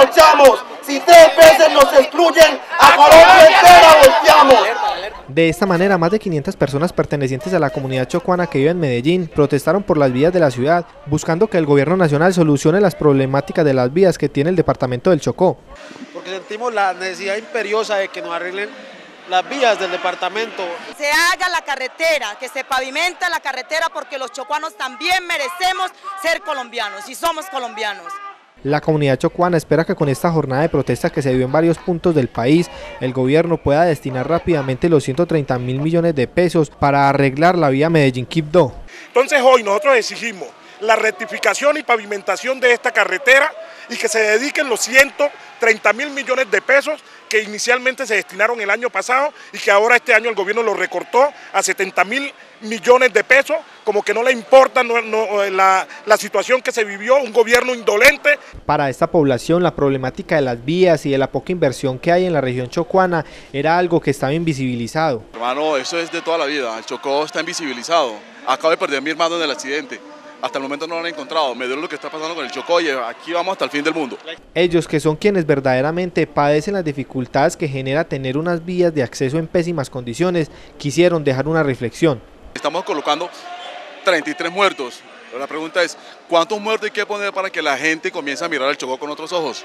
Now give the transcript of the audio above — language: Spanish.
marchamos. Si tres veces nos excluyen, a Colombia entera volteamos. De esta manera, más de 500 personas pertenecientes a la comunidad chocuana que vive en Medellín protestaron por las vías de la ciudad, buscando que el gobierno nacional solucione las problemáticas de las vías que tiene el departamento del Chocó. Porque sentimos la necesidad imperiosa de que nos arreglen las vías del departamento. Se haga la carretera, que se pavimenta la carretera porque los chocuanos también merecemos ser colombianos y somos colombianos. La comunidad chocuana espera que con esta jornada de protesta que se dio en varios puntos del país, el gobierno pueda destinar rápidamente los 130 mil millones de pesos para arreglar la vía Medellín-Quibdó. Entonces hoy nosotros exigimos la rectificación y pavimentación de esta carretera y que se dediquen los 130 mil millones de pesos que inicialmente se destinaron el año pasado y que ahora este año el gobierno lo recortó a 70 mil millones de pesos, como que no le importa la, la situación que se vivió, un gobierno indolente. Para esta población la problemática de las vías y de la poca inversión que hay en la región chocuana era algo que estaba invisibilizado. Hermano, eso es de toda la vida, el Chocó está invisibilizado. Acabo de perder a mi hermano en el accidente hasta el momento no lo han encontrado. Me duele lo que está pasando con el Chocó y aquí vamos hasta el fin del mundo. Ellos que son quienes verdaderamente padecen las dificultades que genera tener unas vías de acceso en pésimas condiciones, quisieron dejar una reflexión. Estamos colocando 33 muertos. La pregunta es, ¿cuántos muertos hay que poner para que la gente comience a mirar al Chocó con otros ojos?